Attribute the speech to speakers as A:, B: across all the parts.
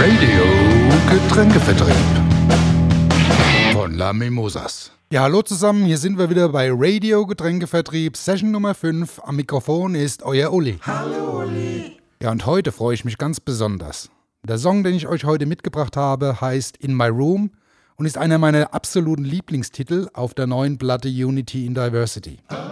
A: Getränkevertrieb von La Mimosas. Ja, hallo zusammen, hier sind wir wieder bei Radio Getränkevertrieb, Session Nummer 5. Am Mikrofon ist euer Uli. Hallo Uli. Ja, und heute freue ich mich ganz besonders. Der Song, den ich euch heute mitgebracht habe, heißt In My Room und ist einer meiner absoluten Lieblingstitel auf der neuen Platte Unity in Diversity. Yep,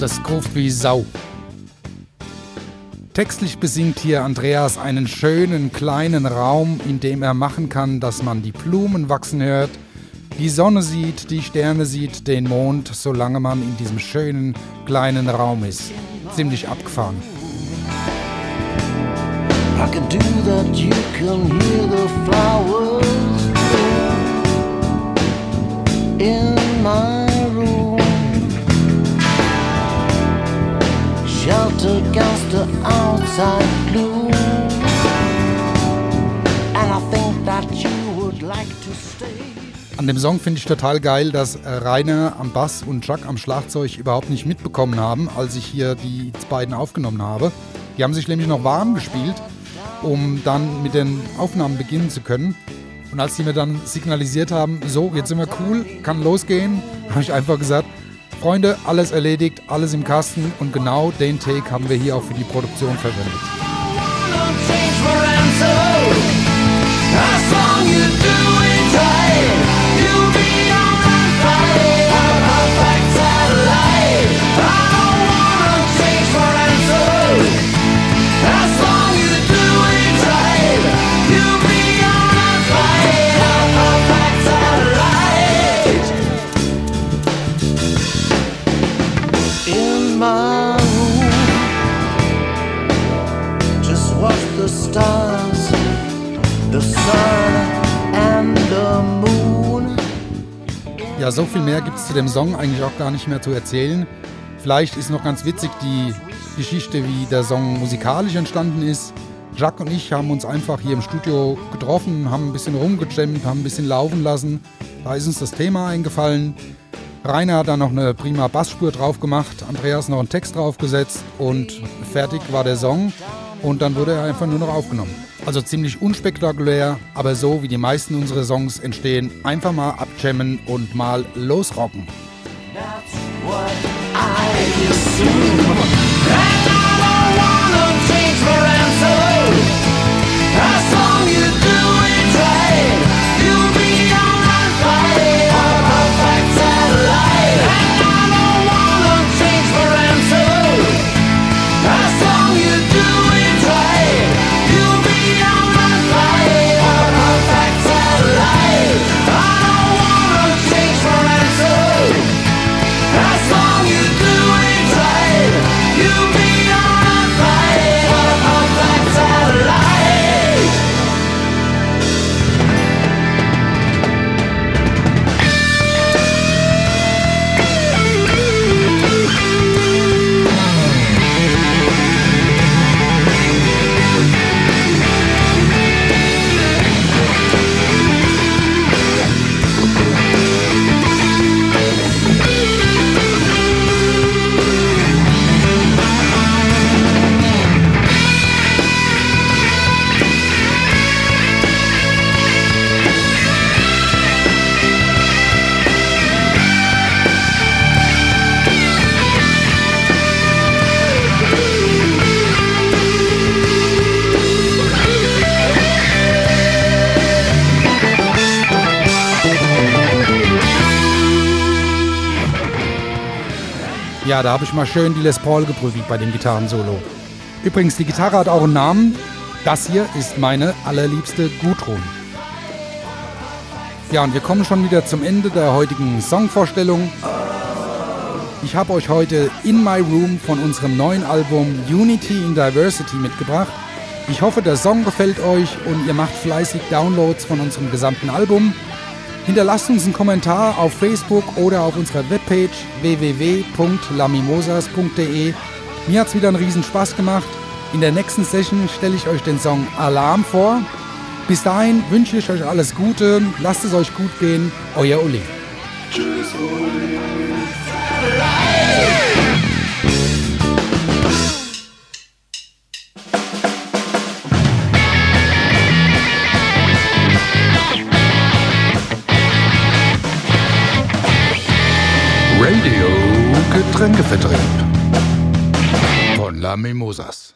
A: das ruft wie Sau. Textlich besingt hier Andreas einen schönen kleinen Raum, in dem er machen kann, dass man die Blumen wachsen hört, die Sonne sieht, die Sterne sieht, den Mond, solange man in diesem schönen kleinen Raum ist. Ziemlich abgefahren. I can do that, you can hear the flowers An dem Song finde ich total geil, dass Rainer am Bass und Chuck am Schlagzeug überhaupt nicht mitbekommen haben, als ich hier die beiden aufgenommen habe. Die haben sich nämlich noch warm gespielt, um dann mit den Aufnahmen beginnen zu können. Und als die mir dann signalisiert haben, so, jetzt sind wir cool, kann losgehen, habe ich einfach gesagt, Freunde, alles erledigt, alles im Kasten und genau den Take haben wir hier auch für die Produktion verwendet. Ja, so viel mehr gibt es zu dem Song eigentlich auch gar nicht mehr zu erzählen. Vielleicht ist noch ganz witzig die Geschichte, wie der Song musikalisch entstanden ist. Jacques und ich haben uns einfach hier im Studio getroffen, haben ein bisschen rumgejammt, haben ein bisschen laufen lassen. Da ist uns das Thema eingefallen. Rainer hat da noch eine prima Bassspur drauf gemacht, Andreas noch einen Text draufgesetzt und fertig war der Song. Und dann wurde er einfach nur noch aufgenommen. Also ziemlich unspektakulär, aber so wie die meisten unserer Songs entstehen, einfach mal abjammen und mal losrocken. That's what I. Ja, da habe ich mal schön die Les Paul geprügelt bei dem Gitarrensolo. Übrigens, die Gitarre hat auch einen Namen. Das hier ist meine allerliebste Gudrun. Ja, und wir kommen schon wieder zum Ende der heutigen Songvorstellung. Ich habe euch heute In My Room von unserem neuen Album Unity in Diversity mitgebracht. Ich hoffe, der Song gefällt euch und ihr macht fleißig Downloads von unserem gesamten Album. Hinterlasst uns einen Kommentar auf Facebook oder auf unserer Webpage www.lamimosas.de. Mir hat es wieder einen riesen Spaß gemacht. In der nächsten Session stelle ich euch den Song Alarm vor. Bis dahin wünsche ich euch alles Gute, lasst es euch gut gehen, euer Uli. Tschüss, Uli.
B: Radio Getränkevertrieb von La Mimosas.